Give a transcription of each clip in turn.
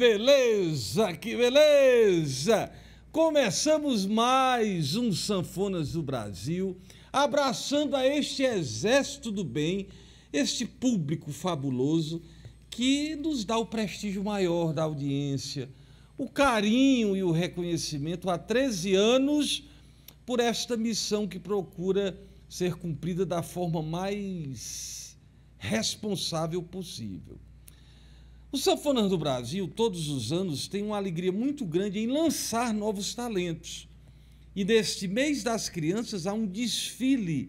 Beleza, que beleza! Começamos mais um Sanfonas do Brasil, abraçando a este exército do bem, este público fabuloso que nos dá o prestígio maior da audiência, o carinho e o reconhecimento há 13 anos por esta missão que procura ser cumprida da forma mais responsável possível. Os sanfonas do Brasil, todos os anos, têm uma alegria muito grande em lançar novos talentos. E neste mês das crianças há um desfile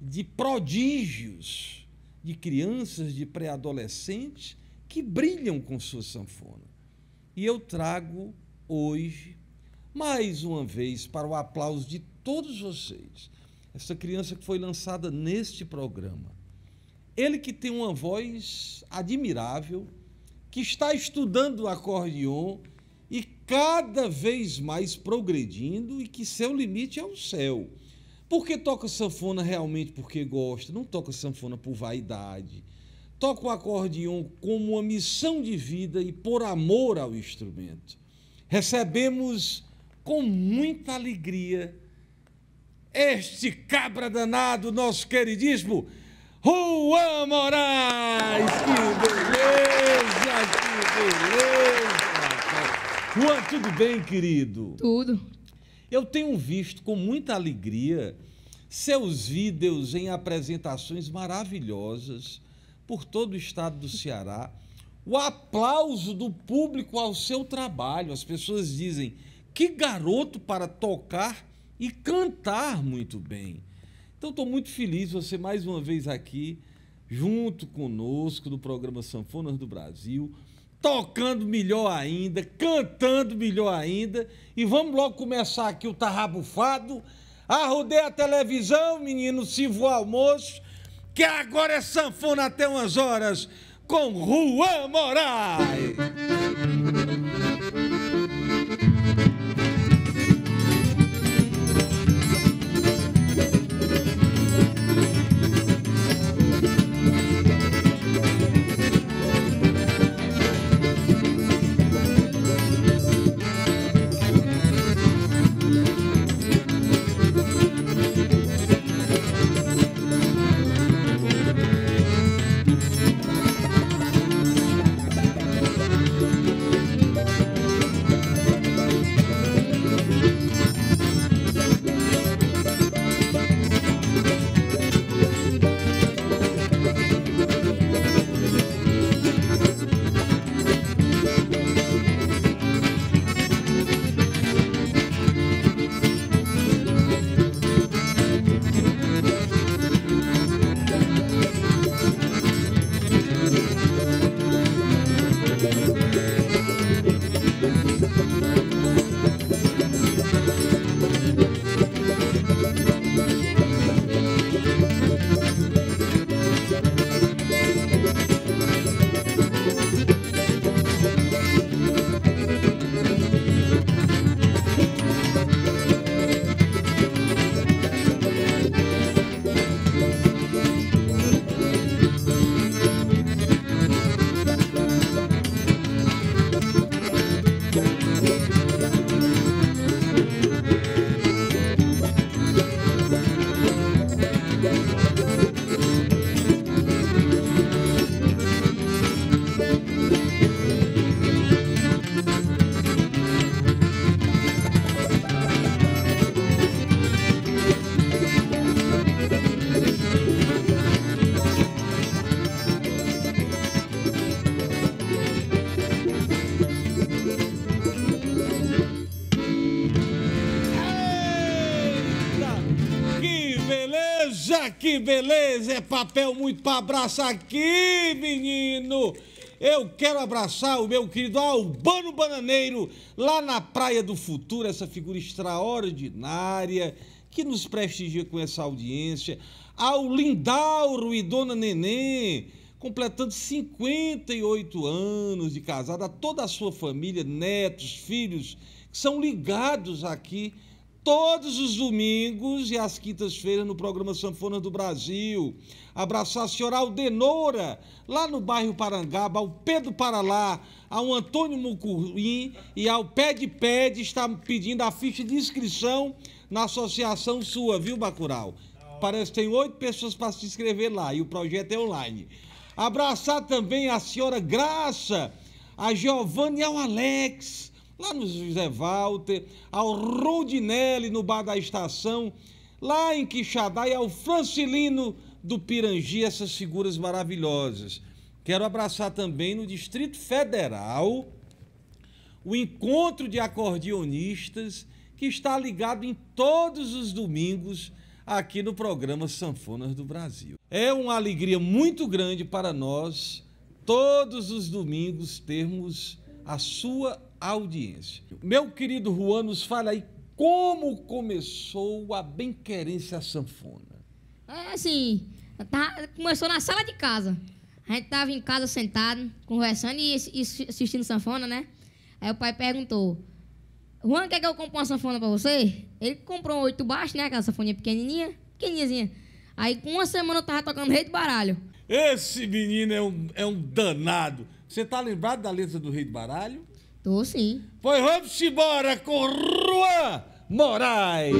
de prodígios de crianças, de pré-adolescentes que brilham com sua sanfona. E eu trago hoje, mais uma vez, para o aplauso de todos vocês, essa criança que foi lançada neste programa. Ele que tem uma voz admirável, que está estudando acordeon e cada vez mais progredindo e que seu limite é o céu. Porque toca sanfona realmente porque gosta, não toca sanfona por vaidade. Toca o acordeon como uma missão de vida e por amor ao instrumento. Recebemos com muita alegria este cabra danado, nosso queridíssimo Juan Moraes! Que beleza, beleza! Juan, tudo bem, querido? Tudo. Eu tenho visto com muita alegria seus vídeos em apresentações maravilhosas por todo o estado do Ceará. O aplauso do público ao seu trabalho. As pessoas dizem: que garoto para tocar e cantar muito bem. Então, estou muito feliz você mais uma vez aqui, junto conosco no programa Sanfonas do Brasil, tocando melhor ainda, cantando melhor ainda. E vamos logo começar aqui o Tarrabufado. Arrudei a televisão, menino, se o almoço, que agora é sanfona até umas horas com Juan Moraes. Beleza! É papel muito para abraçar aqui, menino! Eu quero abraçar o meu querido Albano Bananeiro, lá na Praia do Futuro, essa figura extraordinária que nos prestigia com essa audiência. Ao Lindauro e Dona Neném, completando 58 anos de casada, a toda a sua família, netos, filhos, que são ligados aqui todos os domingos e às quintas-feiras no programa Sanfona do Brasil. Abraçar a senhora Aldenora, lá no bairro Parangaba, ao Pedro Paralá, ao Antônio Mucurim e ao Pé de Pé está pedindo a ficha de inscrição na associação sua, viu, Bacural? Parece que tem oito pessoas para se inscrever lá e o projeto é online. Abraçar também a senhora Graça, a Giovanni e ao Alex, lá no José Walter, ao Rondinelli no Bar da Estação, lá em Quixadá e ao Francilino do Pirangi, essas figuras maravilhosas. Quero abraçar também no Distrito Federal o encontro de acordeonistas que está ligado em todos os domingos aqui no programa Sanfonas do Brasil. É uma alegria muito grande para nós todos os domingos termos a sua audiência. Meu querido Juan, nos fala aí como começou a bem-querência sanfona. É assim, tá, começou na sala de casa. A gente tava em casa sentado, conversando e, e assistindo sanfona, né? Aí o pai perguntou: Juan, quer que eu compre uma sanfona pra você? Ele comprou um oito baixo, né? Aquela sanfoninha pequenininha, pequenininha. Aí, com uma semana eu tava tocando Rei do Baralho. Esse menino é um, é um danado. Você tá lembrado da letra do Rei do Baralho? Tô sim. Pois vamos embora com Juan Moraes.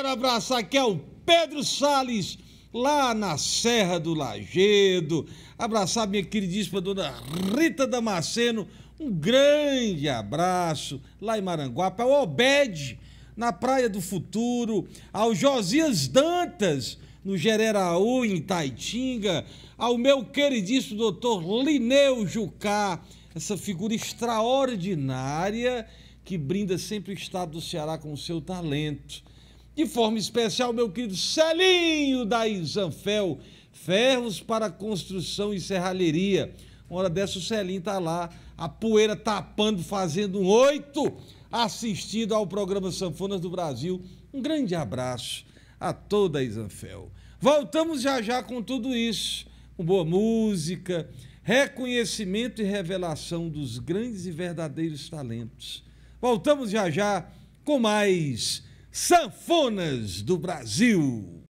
Quero abraçar aqui ao Pedro Sales, lá na Serra do Lagedo. Abraçar minha queridíssima dona Rita Damasceno. Um grande abraço lá em Maranguape. Ao Obed, na Praia do Futuro. Ao Josias Dantas, no Gereraú, em Taitinga. Ao meu queridíssimo doutor Lineu Jucá, essa figura extraordinária que brinda sempre o estado do Ceará com o seu talento. De forma especial, meu querido Celinho da Isanfel, ferros para construção e serralheria. Uma hora dessa o Celinho tá lá, a poeira tapando, fazendo um oito, assistindo ao programa Sanfonas do Brasil. Um grande abraço a toda a Isanfel. Voltamos já já com tudo isso, com boa música, reconhecimento e revelação dos grandes e verdadeiros talentos. Voltamos já já com mais Sanfonas do Brasil.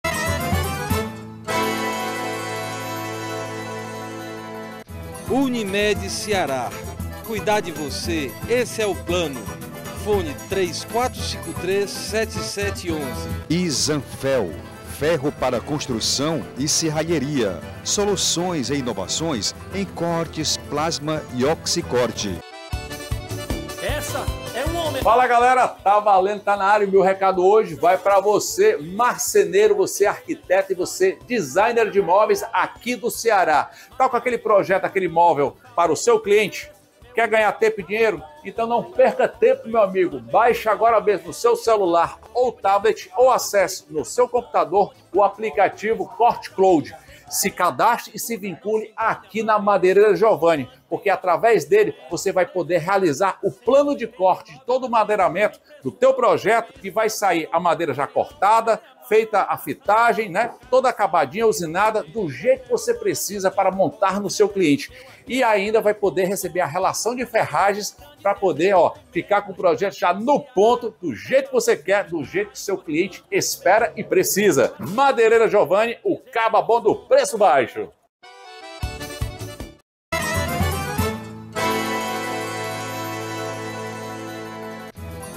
Unimed Ceará. Cuidar de você, esse é o plano. Fone 3453-7711. Isanfel. Ferro para construção e serralheria. Soluções e inovações em cortes, plasma e oxicorte. Fala galera, tá valendo, tá na área. Meu recado hoje vai para você, marceneiro, você arquiteto e você designer de móveis aqui do Ceará. Tá com aquele projeto, aquele móvel para o seu cliente? Quer ganhar tempo e dinheiro? Então não perca tempo, meu amigo. Baixe agora mesmo no seu celular ou tablet ou acesse no seu computador o aplicativo Corte Cloud se cadastre e se vincule aqui na Madeireira Giovanni, porque através dele você vai poder realizar o plano de corte de todo o madeiramento do teu projeto, que vai sair a madeira já cortada, feita a fitagem, né? Toda acabadinha, usinada, do jeito que você precisa para montar no seu cliente. E ainda vai poder receber a relação de ferragens para poder, ó, ficar com o projeto já no ponto, do jeito que você quer, do jeito que seu cliente espera e precisa. Madeireira Giovanni, o caba bom do preço baixo.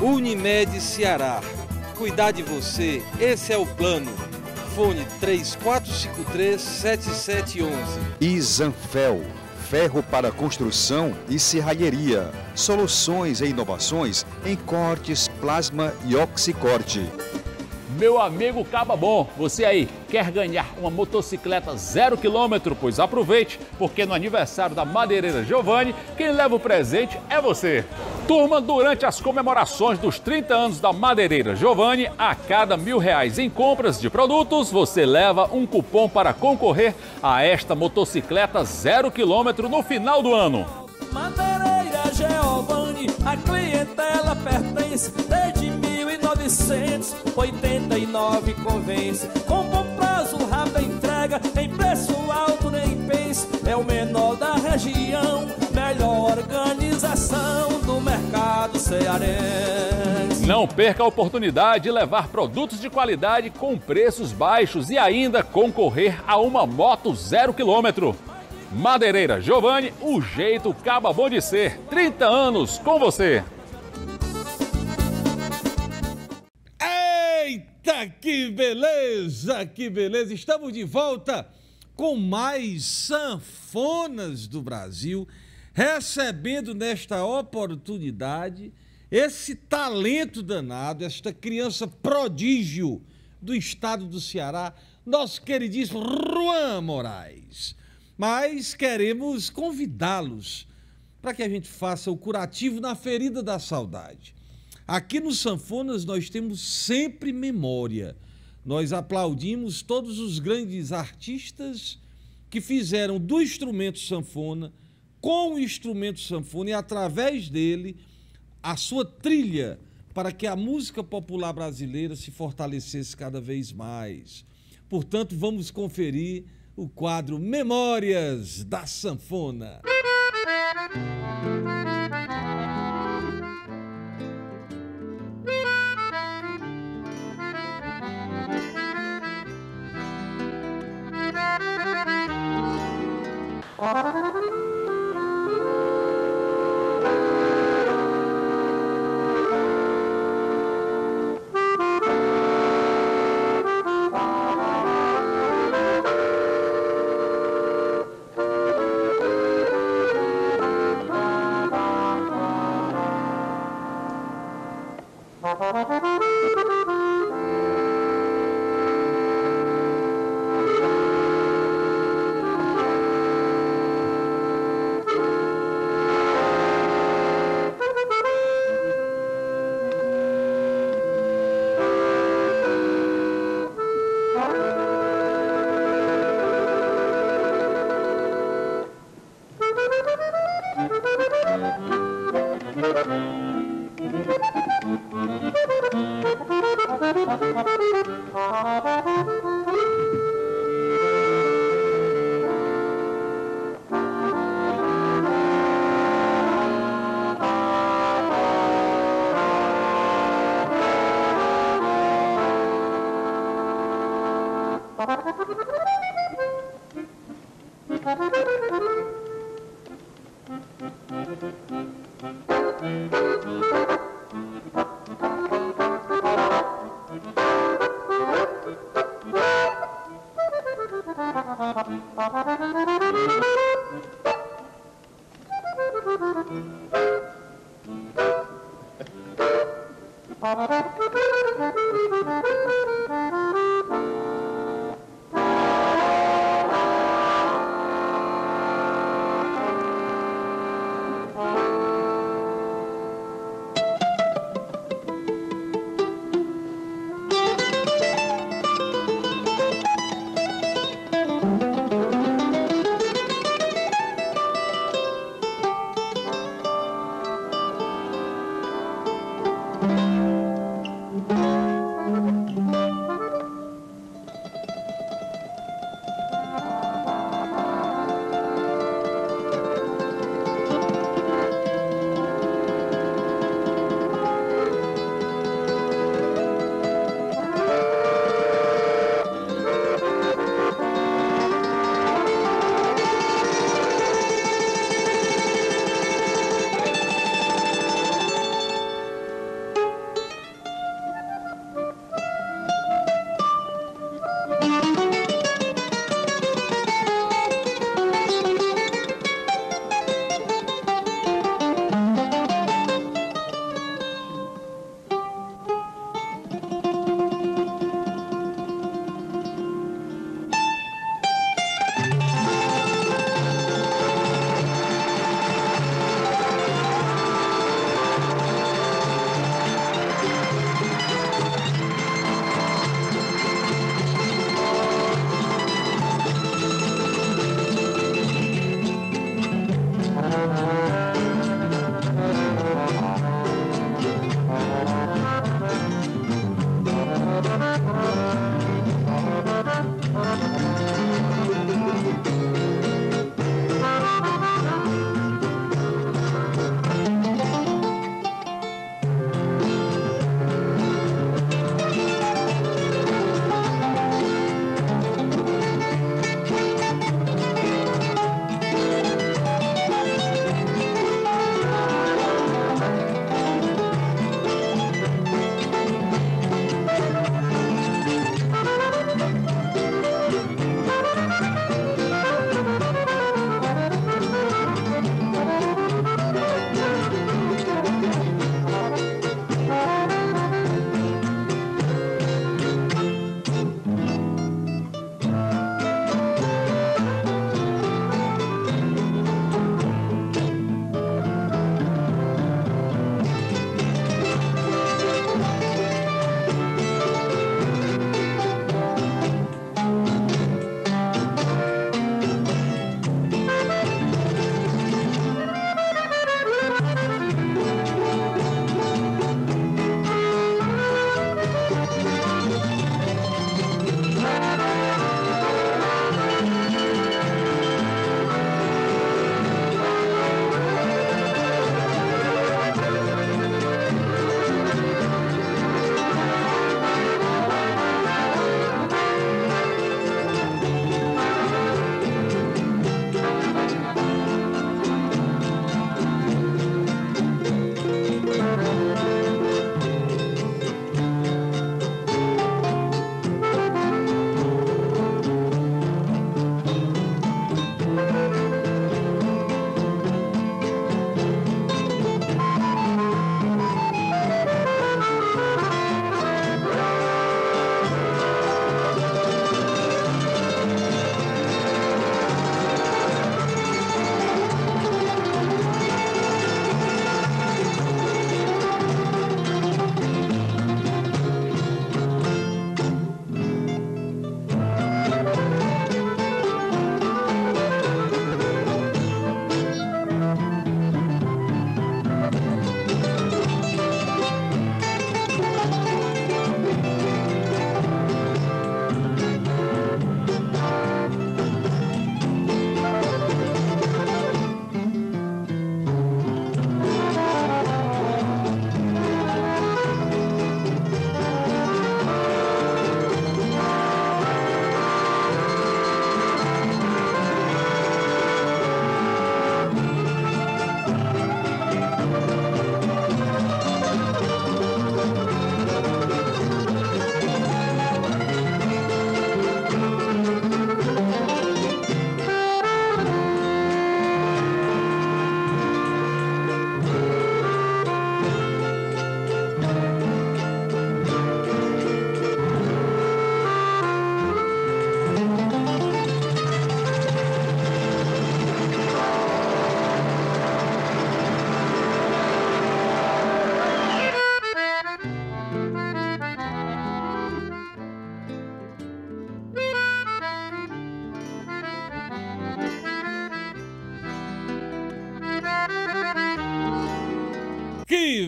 Unimed Ceará cuidar de você, esse é o plano. Fone 3453-7711. Isanfel. Ferro para construção e serralheria. Soluções e inovações em cortes, plasma e oxicorte. Meu amigo Caba Bom, você aí quer ganhar uma motocicleta zero quilômetro? Pois aproveite, porque no aniversário da Madeireira Giovanni, quem leva o presente é você. Turma, durante as comemorações dos 30 anos da Madeireira Giovanni, a cada mil reais em compras de produtos, você leva um cupom para concorrer a esta motocicleta zero quilômetro no final do ano. Madeireira Giovanni, a clientela pertence desde 1989 convence. Com bom prazo, rápida entrega, em preço alto nem pense. É o menor da região, melhor organização do mercado cearense. Não perca a oportunidade de levar produtos de qualidade com preços baixos e ainda concorrer a uma moto zero quilômetro. Madeireira Giovanni, o jeito acaba bom de ser. 30 anos com você. Eita, que beleza, que beleza! Estamos de volta com mais sanfonas do Brasil, recebendo nesta oportunidade esse talento danado, esta criança prodígio do estado do Ceará, nosso queridíssimo Juan Moraes. Mas queremos convidá-los para que a gente faça o curativo na ferida da saudade. Aqui no Sanfonas nós temos sempre memória. Nós aplaudimos todos os grandes artistas que fizeram do instrumento sanfona, com o instrumento sanfona e através dele, a sua trilha para que a música popular brasileira se fortalecesse cada vez mais. Portanto, vamos conferir o quadro Memórias da Sanfona.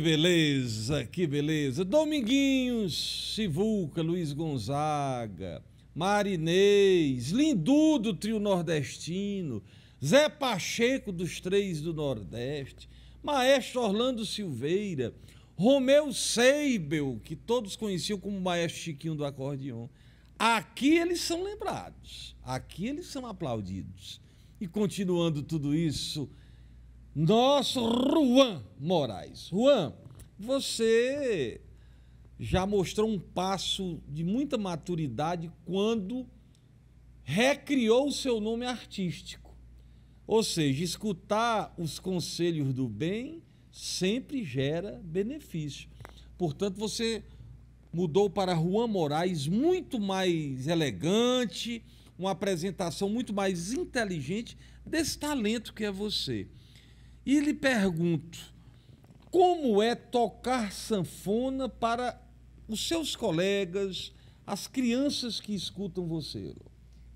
Beleza, que beleza. Dominguinhos, Sivuca, Luiz Gonzaga, Marinês, Lindudo, trio nordestino, Zé Pacheco dos Três do Nordeste, Maestro Orlando Silveira, Romeu Seibel, que todos conheciam como Maestro Chiquinho do acordeon. Aqui eles são lembrados, aqui eles são aplaudidos. E continuando tudo isso, nosso Juan Moraes. Juan, você já mostrou um passo de muita maturidade quando recriou o seu nome artístico. Ou seja, escutar os conselhos do bem sempre gera benefício. Portanto, você mudou para Juan Moraes muito mais elegante, uma apresentação muito mais inteligente desse talento que é você. E lhe pergunto: como é tocar sanfona para os seus colegas, as crianças que escutam você?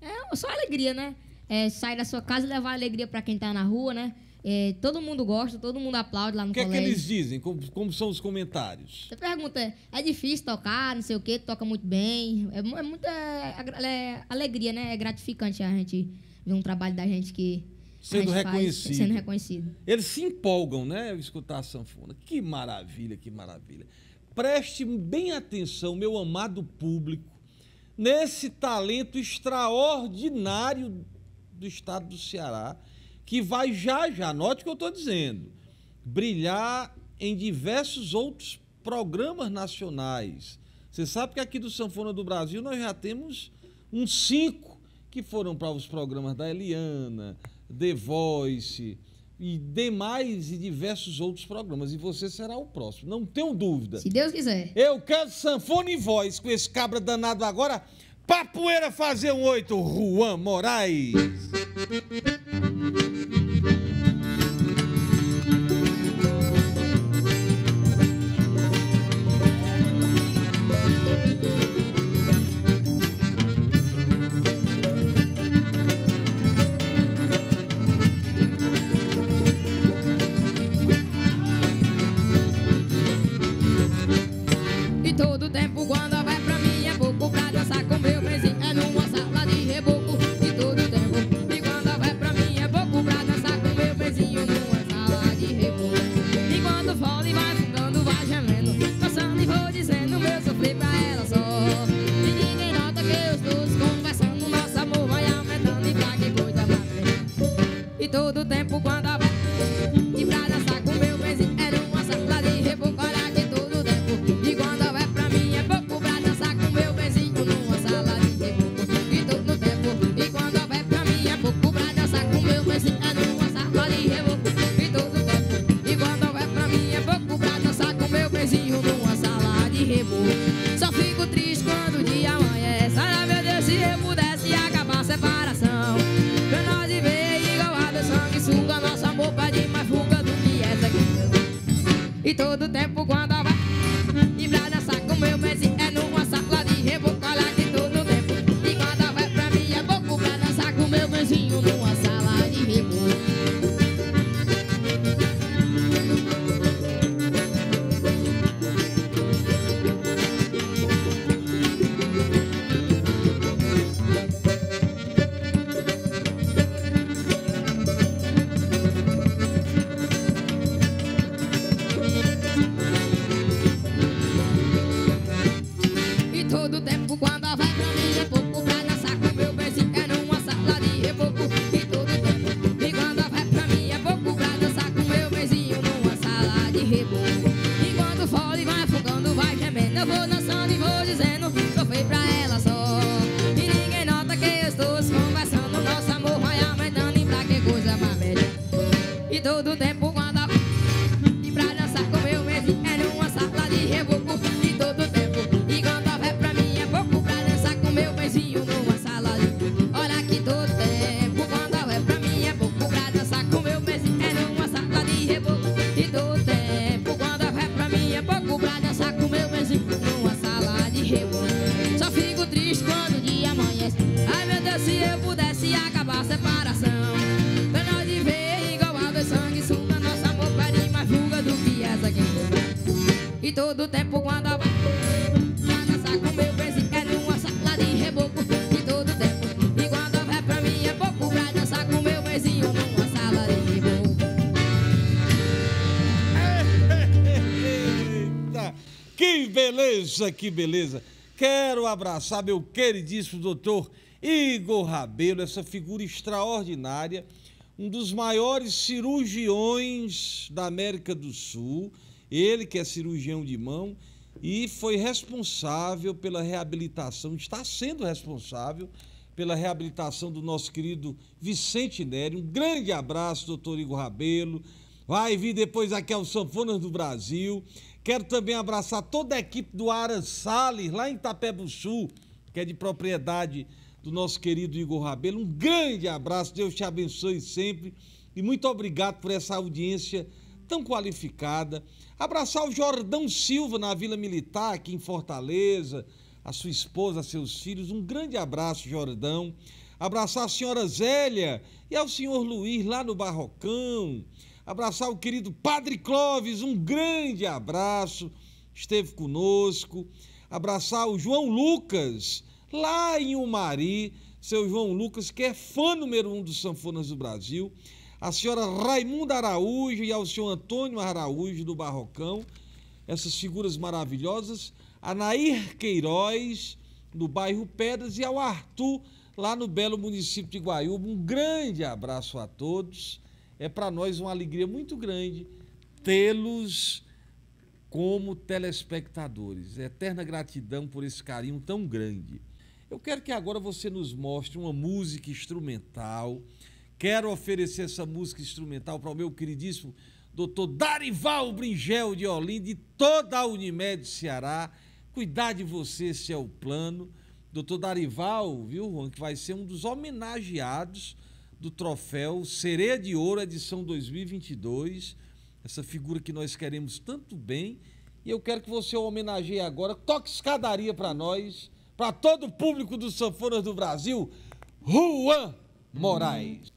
É só alegria, né? É, sair da sua casa e levar alegria para quem está na rua, né? É, todo mundo gosta, todo mundo aplaude lá no O que é colégio. que eles dizem? Como, como são os comentários? Você pergunta, é difícil tocar, não sei o quê, toca muito bem. É, é muita agra- é alegria, né? É gratificante a gente ver um trabalho da gente que. Sendo faz reconhecido. sendo reconhecido. Eles se empolgam, né? ao Escutar a sanfona. Que maravilha, que maravilha. Preste bem atenção, meu amado público, nesse talento extraordinário do estado do Ceará, que vai já já, note o que eu estou dizendo, brilhar em diversos outros programas nacionais. Você sabe que aqui do Sanfona do Brasil nós já temos uns cinco que foram para os programas da Eliana, The Voice e demais e diversos outros programas. E você será o próximo, não tenho dúvida. Se Deus quiser. Eu quero sanfona e voz com esse cabra danado agora. Papoeira fazer um oito, Juan Moraes. Beleza, que beleza. Quero abraçar meu queridíssimo doutor Igor Rabelo, essa figura extraordinária, um dos maiores cirurgiões da América do Sul. Ele que é cirurgião de mão e foi responsável pela reabilitação, está sendo responsável pela reabilitação do nosso querido Vicente Nery. Um grande abraço, doutor Igor Rabelo. Vai vir depois aqui ao Sanfonas do Brasil. Quero também abraçar toda a equipe do Ara Salles, lá em Itapebo Sul, que é de propriedade do nosso querido Igor Rabelo. Um grande abraço, Deus te abençoe sempre. E muito obrigado por essa audiência tão qualificada. Abraçar o Jordão Silva na Vila Militar, aqui em Fortaleza, a sua esposa, seus filhos. Um grande abraço, Jordão. Abraçar a senhora Zélia e ao senhor Luiz lá no Barrocão. Abraçar o querido Padre Clóvis, um grande abraço, esteve conosco. Abraçar o João Lucas, lá em Umari, seu João Lucas, que é fã número um dos Sanfonas do Brasil a senhora Raimunda Araújo e ao senhor Antônio Araújo do Barrocão, essas figuras maravilhosas, a Nair Queiroz, no bairro Pedras, e ao Arthur, lá no belo município de Guaiúba. Um grande abraço a todos. É para nós uma alegria muito grande tê-los como telespectadores. Eterna gratidão por esse carinho tão grande. Eu quero que agora você nos mostre uma música instrumental Quero oferecer essa música instrumental para o meu queridíssimo doutor Darival Bringel de Olinda e toda a Unimed Ceará. Cuidar de você, esse é o plano. Doutor Darival, viu, Juan, que vai ser um dos homenageados do troféu Sereia de Ouro, edição 2022. Essa figura que nós queremos tanto bem. E eu quero que você homenageie agora. Toque escadaria para nós, para todo o público dos Sanfonas do Brasil. Juan Moraes.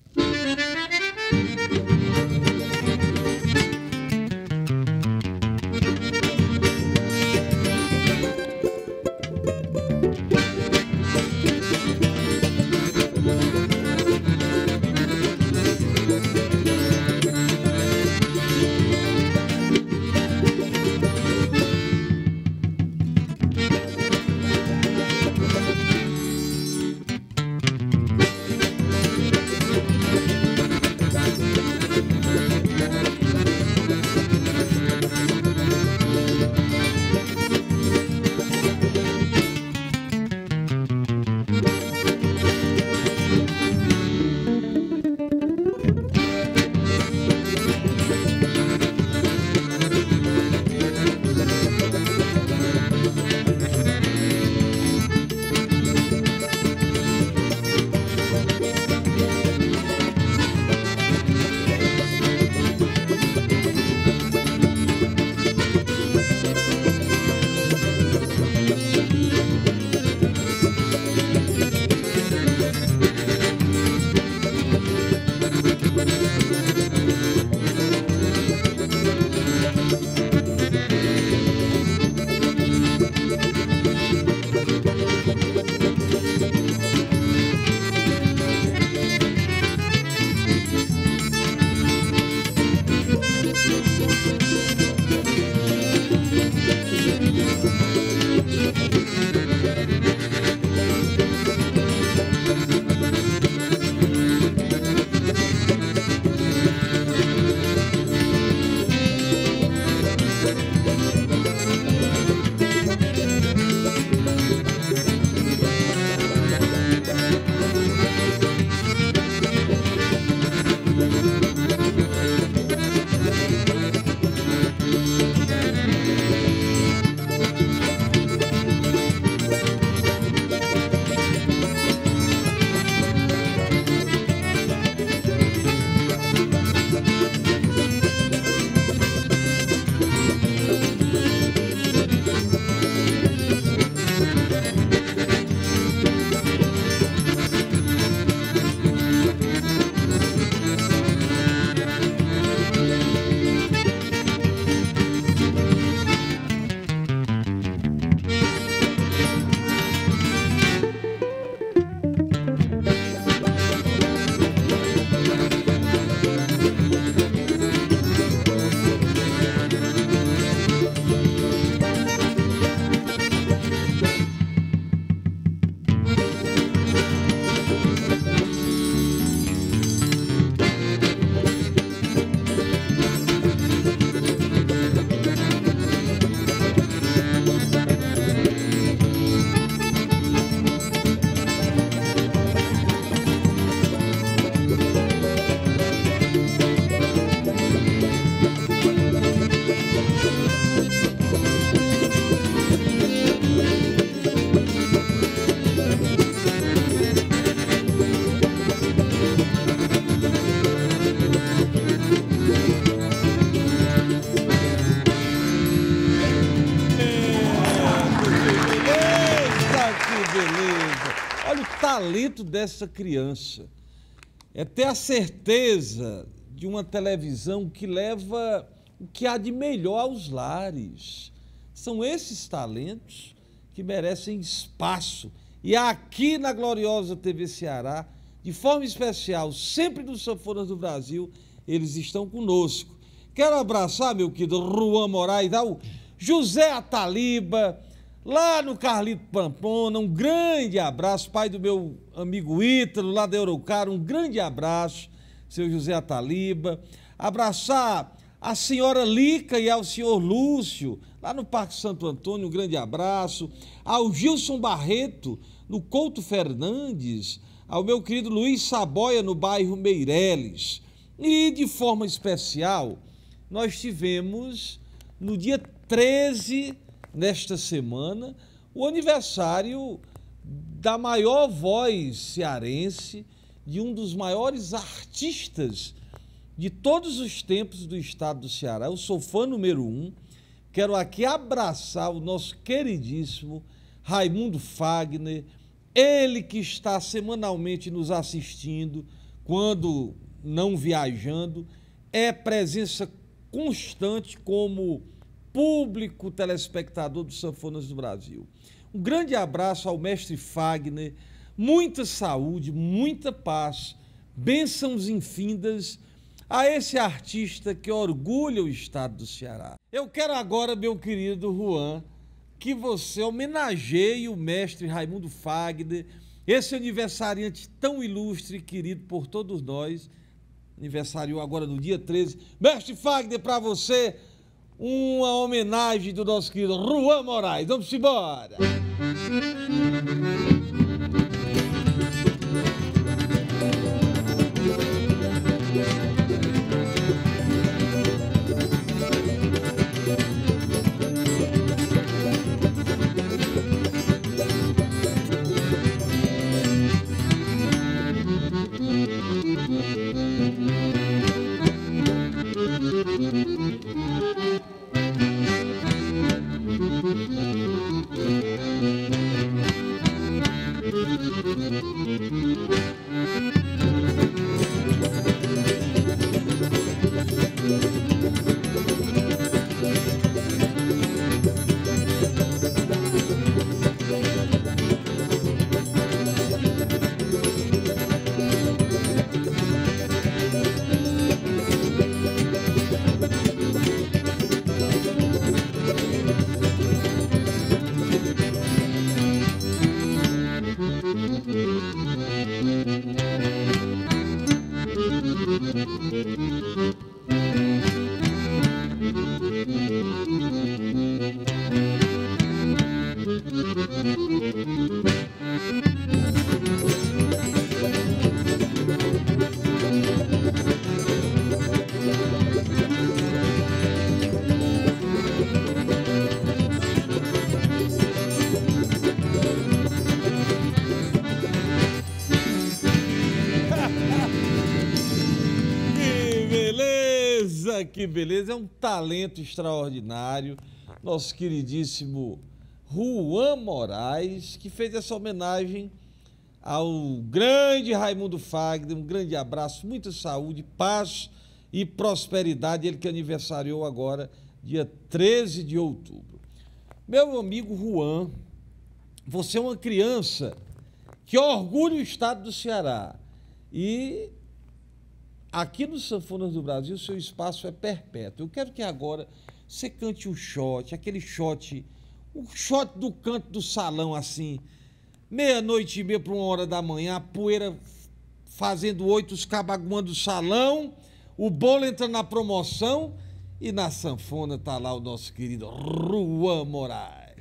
Talento dessa criança. É ter a certeza de uma televisão que leva o que há de melhor aos lares. São esses talentos que merecem espaço. E aqui na gloriosa TV Ceará, de forma especial, sempre nos Sanfonas do Brasil, eles estão conosco. Quero abraçar, meu querido Juan Moraes, ao José Ataliba, lá no Carlito Pampona, um grande abraço, pai do meu amigo Ítalo, lá da Eurocar, um grande abraço, seu José Ataliba. Abraçar a senhora Lica e ao senhor Lúcio, lá no Parque Santo Antônio, um grande abraço. Ao Gilson Barreto, no Couto Fernandes, ao meu querido Luiz Saboia, no bairro Meireles. E, de forma especial, nós tivemos, no dia 13 nesta semana, o aniversário da maior voz cearense, de um dos maiores artistas de todos os tempos do estado do Ceará. Eu sou fã número um. Quero aqui abraçar o nosso queridíssimo Raimundo Fagner, ele que está semanalmente nos assistindo, quando não viajando, é presença constante como público telespectador dos Sanfonas do Brasil. Um grande abraço ao mestre Fagner, muita saúde, muita paz, bênçãos infindas a esse artista que orgulha o estado do Ceará. Eu quero agora, meu querido Juan, que você homenageie o mestre Raimundo Fagner, esse aniversariante tão ilustre e querido por todos nós. Aniversariou agora no dia 13. Mestre Fagner, para você, uma homenagem do nosso querido Juan Moraes. Vamos embora! Que beleza. É um talento extraordinário. Nosso queridíssimo Juan Moraes, que fez essa homenagem ao grande Raimundo Fagner. Um grande abraço, muita saúde, paz e prosperidade. Ele que aniversariou agora, dia 13 de outubro. Meu amigo Juan, você é uma criança que orgulha o estado do Ceará. E aqui no Sanfonas do Brasil, seu espaço é perpétuo. Eu quero que agora você cante o shot, aquele shot, o shot do canto do salão, assim, meia-noite e meia para uma hora da manhã, a poeira fazendo oito, os cabaguando do salão, o bolo entrando na promoção e na sanfona tá lá o nosso querido Juan Moraes.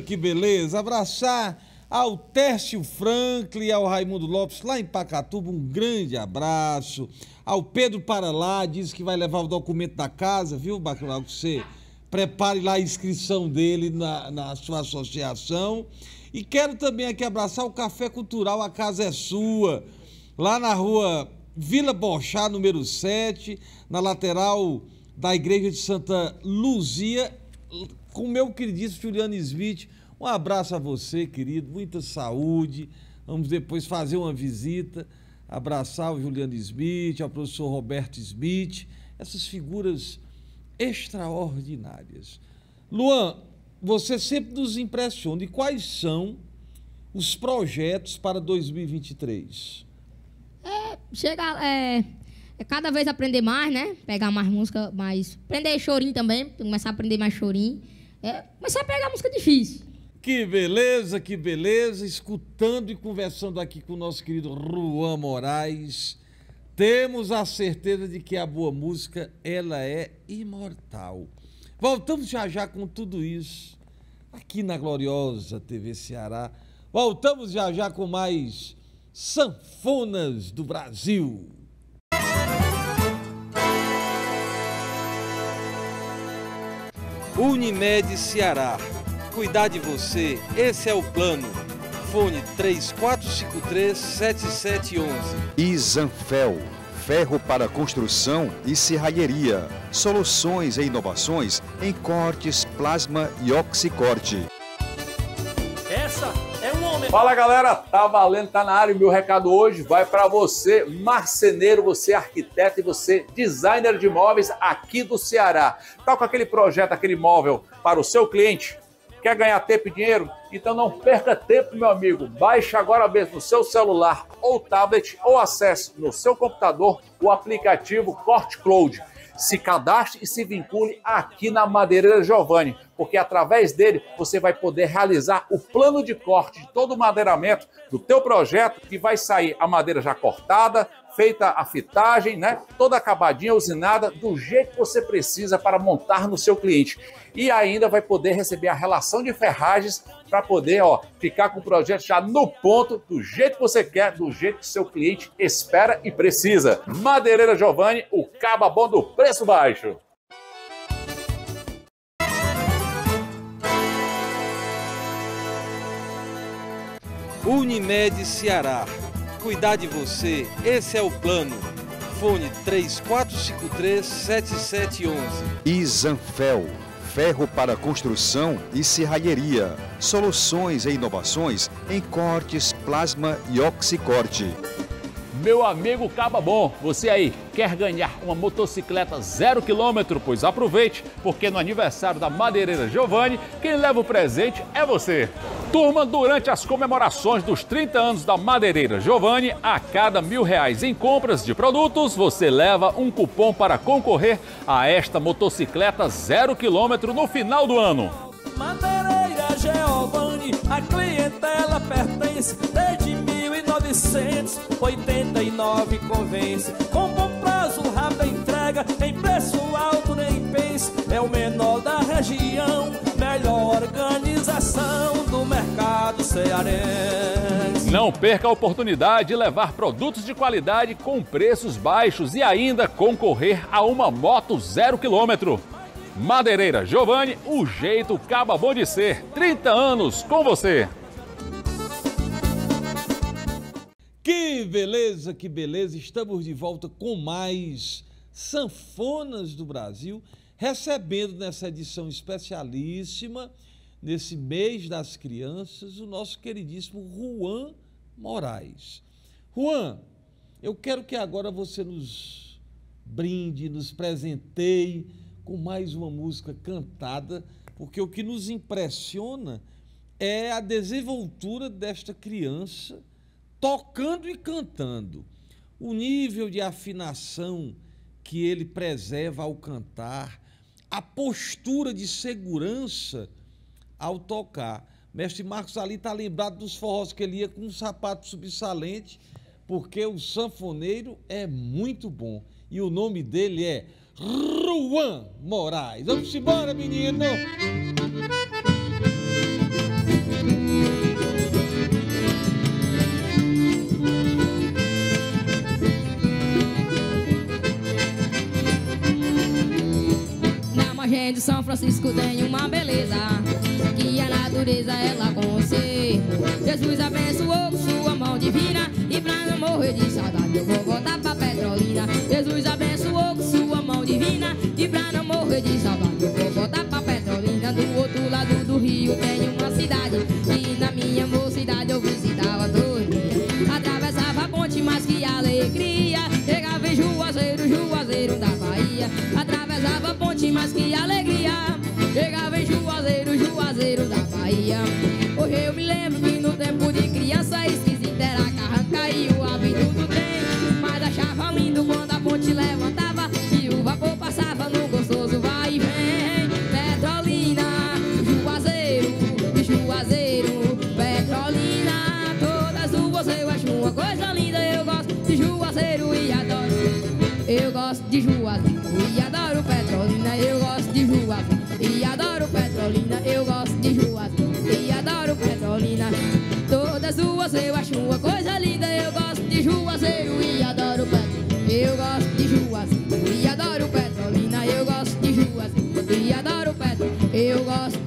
Que beleza. Abraçar ao Tércio Franklin ao Raimundo Lopes lá em Pacatuba, um grande abraço. Ao Pedro Paralá, diz que vai levar o documento da casa, viu, Baculau? Que você prepare lá a inscrição dele na, na sua associação. E quero também aqui abraçar o Café Cultural, a casa é sua, lá na rua Vila Bochá, número 7, na lateral da Igreja de Santa Luzia, com o meu queridíssimo Juliano Smith. Um abraço a você, querido, muita saúde. Vamos depois fazer uma visita, abraçar o Juliano Smith, ao professor Roberto Smith, essas figuras extraordinárias. Luan, você sempre nos impressiona. E quais são os projetos para 2023? chegar, é, é cada vez aprender mais, né? Pegar mais música, mais. Aprender chorinho também, começar a aprender mais chorinho. É, começar a pegar música difícil. Que beleza, que beleza. Escutando e conversando aqui com o nosso querido Juan Moraes, temos a certeza de que a boa música, ela é imortal. Voltamos já já com tudo isso, aqui na gloriosa TV Ceará. Voltamos já já com mais Sanfonas do Brasil. Unimed Ceará. Cuidar de você, esse é o plano. Fone 3453-7711. E Zanfel, ferro para construção e serralheria. Soluções e inovações em cortes, plasma e oxicorte. Fala galera, tá valendo, tá na área. O meu recado hoje vai para você, marceneiro, você arquiteto e você designer de móveis aqui do Ceará. Tá com aquele projeto, aquele móvel para o seu cliente? Quer ganhar tempo e dinheiro? Então não perca tempo, meu amigo. Baixe agora mesmo no seu celular ou tablet ou acesse no seu computador o aplicativo Corte Cloud se cadastre e se vincule aqui na Madeireira Giovanni, porque através dele você vai poder realizar o plano de corte de todo o madeiramento do teu projeto, que vai sair a madeira já cortada, feita a fitagem, né? Toda acabadinha, usinada, do jeito que você precisa para montar no seu cliente. E ainda vai poder receber a relação de ferragens para poder, ó, ficar com o projeto já no ponto, do jeito que você quer, do jeito que seu cliente espera e precisa. Madeireira Giovanni, o caba bom do preço baixo. Unimed Ceará. Cuidar de você, esse é o plano. Fone 3453-7711. E Zanfel, ferro para construção e serralheria. Soluções e inovações em cortes, plasma e oxicorte. Meu amigo Caba Bom, você aí quer ganhar uma motocicleta zero quilômetro? Pois aproveite, porque no aniversário da Madeireira Giovanni, quem leva o presente é você. Turma, durante as comemorações dos 30 anos da Madeireira Giovanni, a cada mil reais em compras de produtos, você leva um cupom para concorrer a esta motocicleta zero quilômetro no final do ano. Madeireira Giovanni, a clientela pertence desde 1989 convence. Com bom prazo, rápida entrega, em preço alto nem pense. É o menor da região, melhor organização do mercado cearense. Não perca a oportunidade de levar produtos de qualidade com preços baixos e ainda concorrer a uma moto zero quilômetro. Madeireira Giovanni, o jeito caba bom de ser. 30 anos com você. Que beleza, que beleza! Estamos de volta com mais Sanfonas do Brasil, recebendo nessa edição especialíssima, nesse mês das crianças, o nosso queridíssimo Juan Moraes. Juan, eu quero que agora você nos brinde, nos presenteie com mais uma música cantada, porque o que nos impressiona é a desenvoltura desta criança tocando e cantando. O nível de afinação que ele preserva ao cantar, a postura de segurança ao tocar. Mestre Marcos ali está lembrado dos forrós que ele ia com um sapato subsalente, porque o sanfoneiro é muito bom. E o nome dele é Ruan Moraes. Vamos embora, menino! De São Francisco tem uma beleza Que a natureza ela conserva Jesus abençoou com sua mão divina E pra não morrer de saudade eu vou voltar pra Petrolina. Jesus abençoou com sua mão divina E pra não morrer de saudade eu vou voltar pra Petrolina. Do outro lado do rio tem Chegava em Juazeiro, Juazeiro da Bahia. Hoje eu me lembro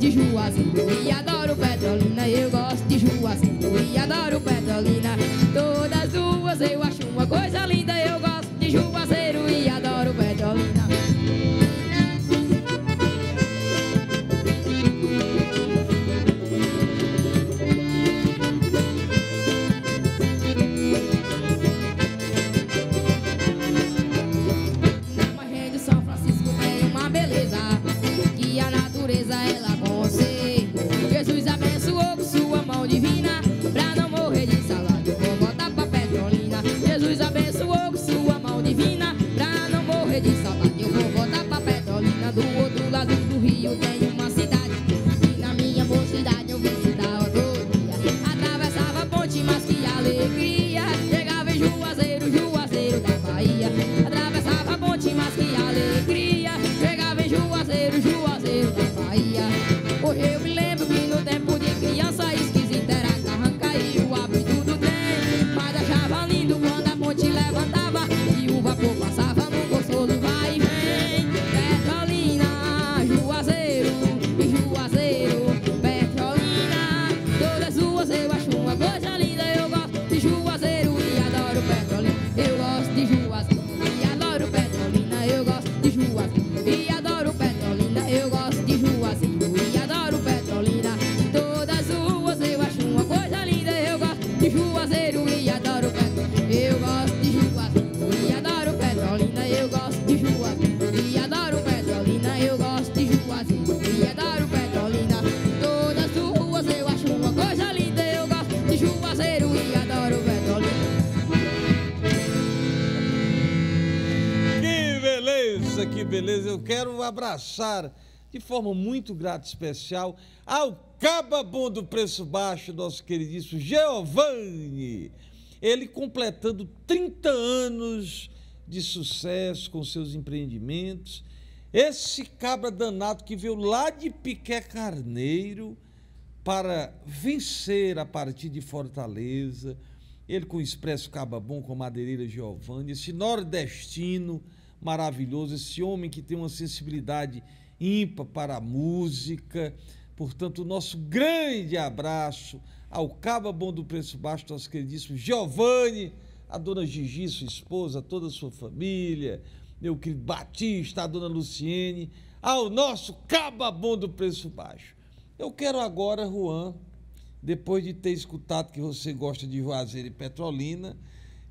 de Juazeiro. E adoro Petrolina Eu gosto de Juazeiro. E adoro Petrolina. Todas duas eu acho uma coisa linda abraçar de forma muito grata e especial ao Caba Bom do Preço Baixo, nosso queridíssimo Giovanni. Ele completando 30 anos de sucesso com seus empreendimentos. Esse cabra danado que veio lá de Piqué Carneiro para vencer a partir de Fortaleza. Ele com o Expresso Cababom, com a Madeireira Giovanni, esse nordestino maravilhoso, esse homem que tem uma sensibilidade ímpar para a música. Portanto, o nosso grande abraço ao Cababom do Preço Baixo, nosso queridíssimo Giovanni, a dona Gigi, sua esposa, toda a sua família, meu querido Batista, a dona Luciene, ao nosso Cababom do Preço Baixo. Eu quero agora, Juan, depois de ter escutado que você gosta de Juazeiro e Petrolina,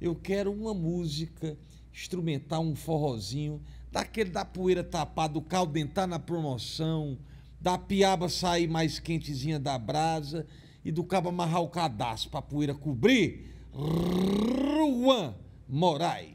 eu quero uma música instrumental, um forrozinho, daquele da poeira tapada, do caldo entrar na promoção, da piaba sair mais quentezinha da brasa e do cabo amarrar o cadastro para a poeira cobrir. Juan Moraes.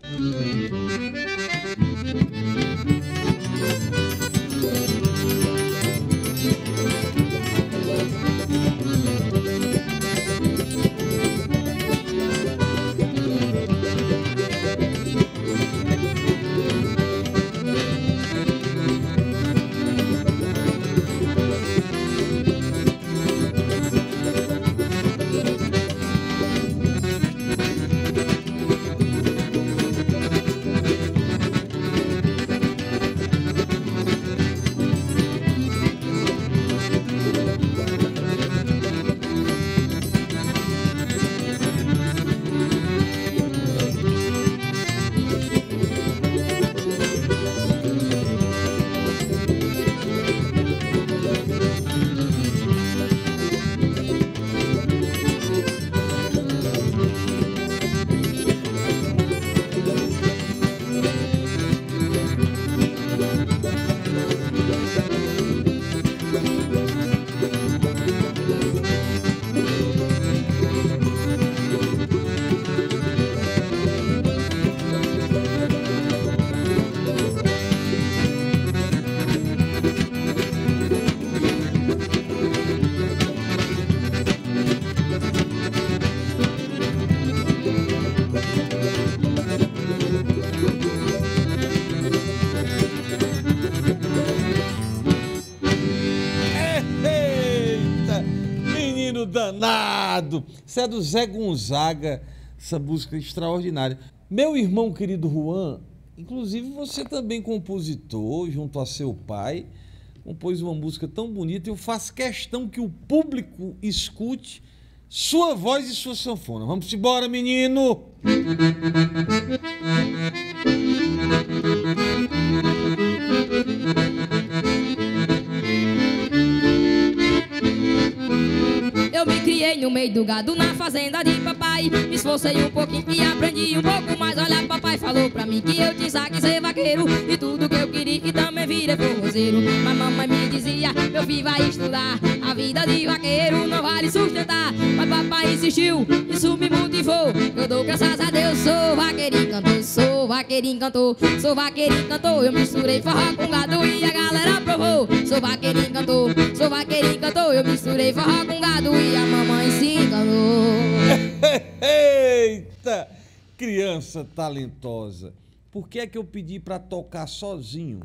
Menino danado! Isso é do Zé Gonzaga, essa música extraordinária. Meu irmão querido Juan, inclusive você também compositor, junto a seu pai, compôs uma música tão bonita. Eu faço questão que o público escute sua voz e sua sanfona. Vamos embora, menino! Eu me criei no meio do gado na fazenda de papai. Me esforcei um pouquinho e aprendi um pouco mais. Olha, papai falou pra mim que eu tinha que ser vaqueiro. E tudo que eu queria e também virei forrozeiro. Mas mamãe me dizia, meu filho vai estudar. A vida de vaqueiro não vale sustentar. Mas papai insistiu, isso me motivou. Eu dou graças a Deus, sou vaqueirinho cantor, sou vaqueirinho cantor, sou vaqueirinho cantor. Eu misturei forró com gado e galera aprovou. Sou vaqueirinho cantor, sou vaqueirinho cantor. Eu misturei forró com gado e a mamãe se enganou. Eita! Criança talentosa. Por que é que eu pedi para tocar sozinho?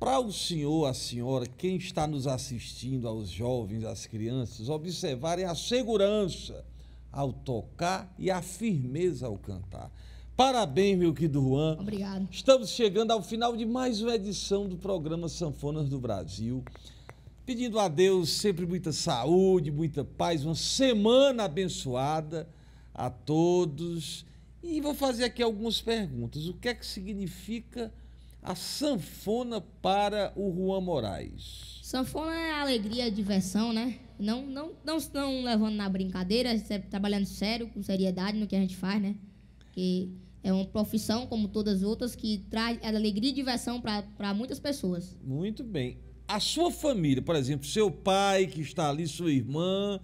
Para o senhor, a senhora, quem está nos assistindo, aos jovens, às crianças, observarem a segurança ao tocar e a firmeza ao cantar. Parabéns, meu querido Juan. Obrigado. Estamos chegando ao final de mais uma edição do programa Sanfonas do Brasil. Pedindo a Deus sempre muita saúde, muita paz, uma semana abençoada a todos. E vou fazer aqui algumas perguntas. O que é que significa a sanfona para o Juan Moraes? Sanfona é alegria, diversão, né? Não, não, não estão levando na brincadeira, se- trabalhando sério, com seriedade no que a gente faz, né? Que é uma profissão, como todas as outras, que traz alegria e diversão para muitas pessoas. Muito bem. A sua família, por exemplo, seu pai que está ali, sua irmã,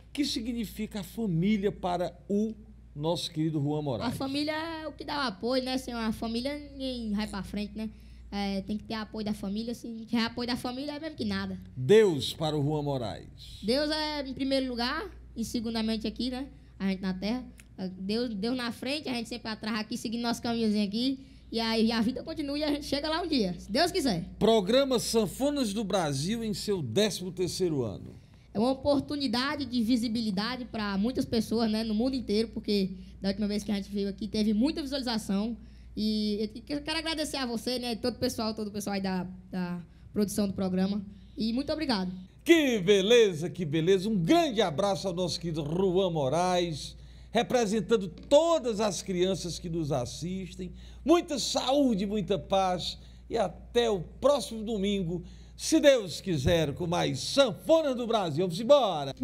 o que significa a família para o nosso querido Juan A Moraes? família é o que dá o apoio, né? Sem a família, ninguém vai para frente, né? É, tem que ter apoio da família. Se não tiver apoio da família, é mesmo que nada. Deus para o Juan Moraes. Deus é em primeiro lugar e segundamente aqui, né? A gente na terra. Deus, Deus na frente, a gente sempre atrás aqui, seguindo nosso caminhozinho aqui. E aí a vida continua e a gente chega lá um dia, se Deus quiser. Programa Sanfonas do Brasil em seu 13º ano. é uma oportunidade de visibilidade para muitas pessoas, né, no mundo inteiro, porque da última vez que a gente veio aqui teve muita visualização. E eu quero agradecer a você, né, todo o pessoal, todo o pessoal aí da, da produção do programa. E muito obrigado. Que beleza, que beleza. Um grande abraço ao nosso querido Juan Moraes, representando todas as crianças que nos assistem. Muita saúde, muita paz e até o próximo domingo, se Deus quiser, com mais Sanfona do Brasil. Vamos embora!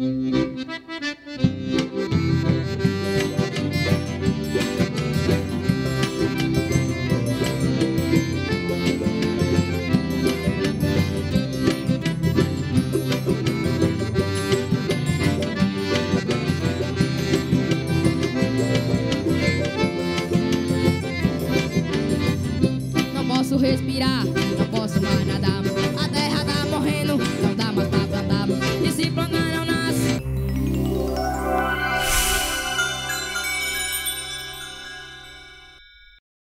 Respirar,